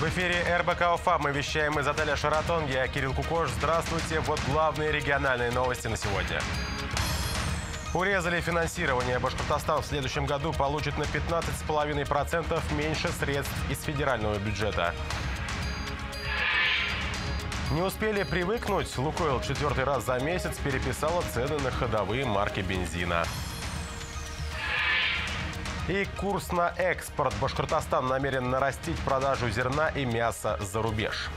В эфире РБК Уфа. Мы вещаем из отеля «Шаратон». Я Кирилл Кукош. Здравствуйте. Вот главные региональные новости на сегодня. Урезали финансирование. Башкортостан в следующем году получит на 15,5% меньше средств из федерального бюджета. Не успели привыкнуть. Лукойл четвертый раз за месяц переписала цены на ходовые марки бензина. И курс на экспорт. Башкортостан намерен нарастить продажу зерна и мяса за рубеж.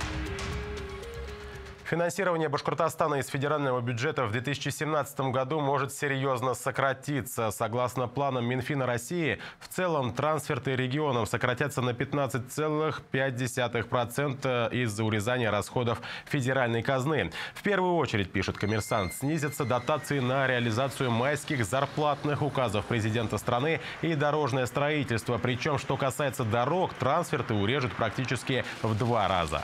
Финансирование Башкортостана из федерального бюджета в 2017 году может серьезно сократиться. Согласно планам Минфина России, в целом трансферты регионам сократятся на 15,5% из-за урезания расходов федеральной казны. В первую очередь, пишет коммерсант, снизятся дотации на реализацию майских зарплатных указов президента страны и дорожное строительство. Причем, что касается дорог, трансферты урежут практически в два раза.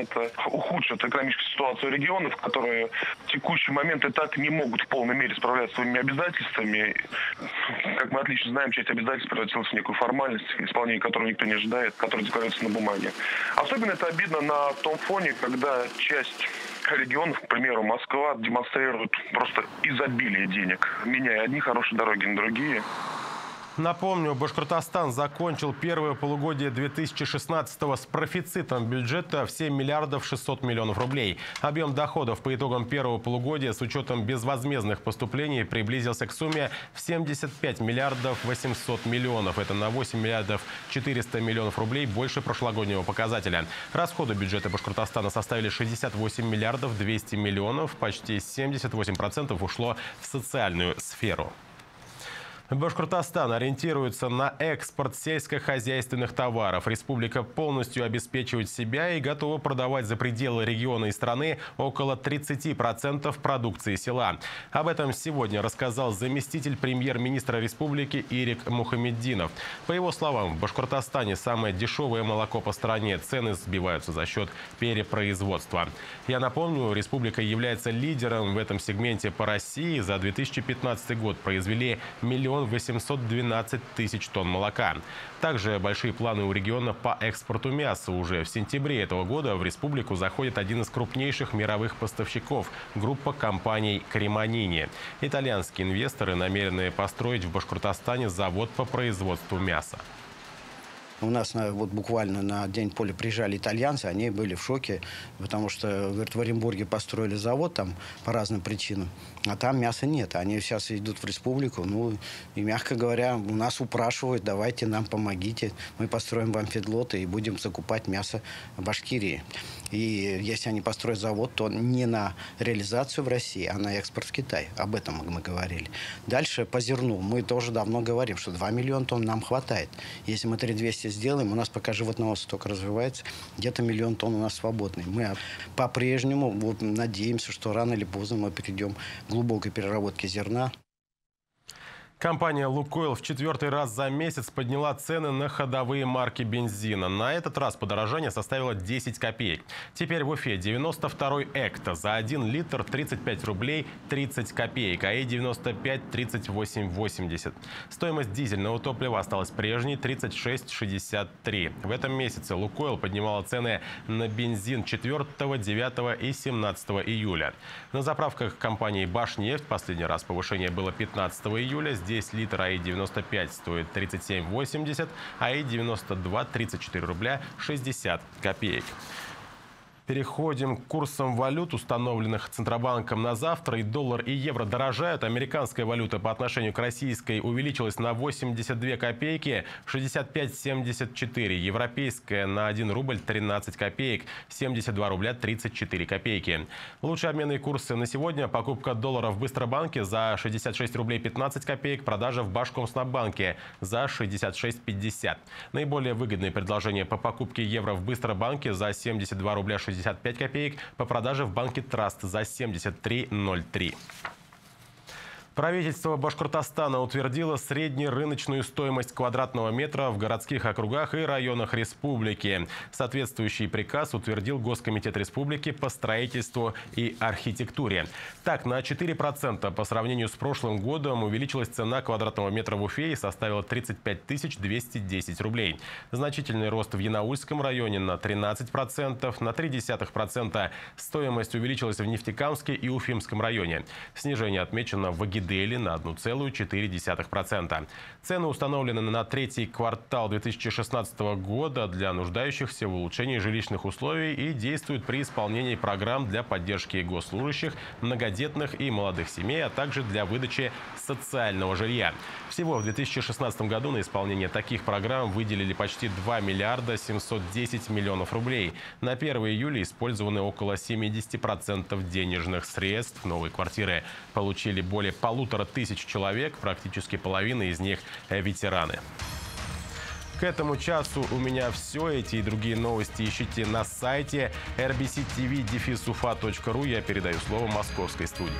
Это ухудшит экономическую ситуацию регионов, которые в текущий момент и так не могут в полной мере справляться с своими обязательствами. Как мы отлично знаем, часть обязательств превратилась в некую формальность, исполнение которой никто не ожидает, которая декларируется на бумаге. Особенно это обидно на том фоне, когда часть регионов, к примеру, Москва, демонстрирует просто изобилие денег, меняя одни хорошие дороги на другие. Напомню, Башкортостан закончил первое полугодие 2016 с профицитом бюджета в 7 миллиардов 600 миллионов рублей. Объем доходов по итогам первого полугодия с учетом безвозмездных поступлений приблизился к сумме в 75 миллиардов 800 миллионов. Это на 8 миллиардов 400 миллионов рублей больше прошлогоднего показателя. Расходы бюджета Башкортостана составили 68 миллиардов 200 миллионов. Почти 78% ушло в социальную сферу. Башкортостан ориентируется на экспорт сельскохозяйственных товаров. Республика полностью обеспечивает себя и готова продавать за пределы региона и страны около 30% продукции села. Об этом сегодня рассказал заместитель премьер-министра республики Ирик Мухаммеддинов. По его словам, в Башкортостане самое дешевое молоко по стране. Цены сбиваются за счет перепроизводства. Я напомню, республика является лидером в этом сегменте по России. За 2015 год произвели миллион миллион 812 тысяч тонн молока. Также большие планы у региона по экспорту мяса. Уже в сентябре этого года в республику заходит один из крупнейших мировых поставщиков – группа компаний «Креманини». Итальянские инвесторы намерены построить в Башкортостане завод по производству мяса. У нас вот буквально на день поля приезжали итальянцы, они были в шоке, потому что, говорят, в Оренбурге построили завод там по разным причинам, а там мяса нет. Они сейчас идут в республику, ну, и, мягко говоря, у нас упрашивают, давайте нам помогите, мы построим вам федлоты и будем закупать мясо в Башкирии. И если они построят завод, то не на реализацию в России, а на экспорт в Китай. Об этом мы говорили. Дальше по зерну. Мы тоже давно говорим, что 2 миллиона тонн нам хватает. Если мы 3200 сделаем, у нас пока животноводство только развивается, где-то миллион тонн у нас свободный. Мы по-прежнему вот, надеемся, что рано или поздно мы перейдем к глубокой переработке зерна. Компания «Лукойл» в четвертый раз за месяц подняла цены на ходовые марки бензина. На этот раз подорожание составило 10 копеек. Теперь в Уфе 92-й «Экто» за 1 литр 35 рублей 30 копеек, а И-95 38,80. Стоимость дизельного топлива осталась прежней 36,63. В этом месяце «Лукойл» поднимала цены на бензин 4, 9 и 17 июля. На заправках компании «Башнефть» последний раз повышение было 15 июля. Здесь литр АИ-95 стоит 37,80, АИ-92 – 34 рубля 60 копеек. Переходим к курсам валют, установленных Центробанком на завтра. И доллар, и евро дорожают. Американская валюта по отношению к российской увеличилась на 82 копейки, 65,74. Европейская на 1 рубль 13 копеек, 72 рубля 34 копейки. Лучшие обменные курсы на сегодня. Покупка доллара в Быстробанке за 66 рублей 15 копеек, продажа в Башкомснабанке за 66,50. Наиболее выгодные предложения по покупке евро в Быстробанке за 72 рубля 60 65 копеек по продаже в банке Траст за 73,03. Правительство Башкортостана утвердило среднерыночную стоимость квадратного метра в городских округах и районах республики. Соответствующий приказ утвердил Госкомитет республики по строительству и архитектуре. Так, на 4% по сравнению с прошлым годом увеличилась цена квадратного метра в Уфе и составила 35 210 рублей. Значительный рост в Янаульском районе на 13%, на 0,3% стоимость увеличилась в Нефтекамске и Уфимском районе. Снижение отмечено в Агиде Дели на 1,4%. Цены установлены на третий квартал 2016 года для нуждающихся в улучшении жилищных условий и действуют при исполнении программ для поддержки госслужащих, многодетных и молодых семей, а также для выдачи социального жилья. Всего в 2016 году на исполнение таких программ выделили почти 2 миллиарда 710 миллионов рублей. На 1 июля использованы около 70% денежных средств новой квартиры. Получили более полутора полутора тысяч человек, практически половина из них ветераны. К этому часу у меня все. Эти и другие новости ищите на сайте rbctv-ufa.ru. Я передаю слово московской студии.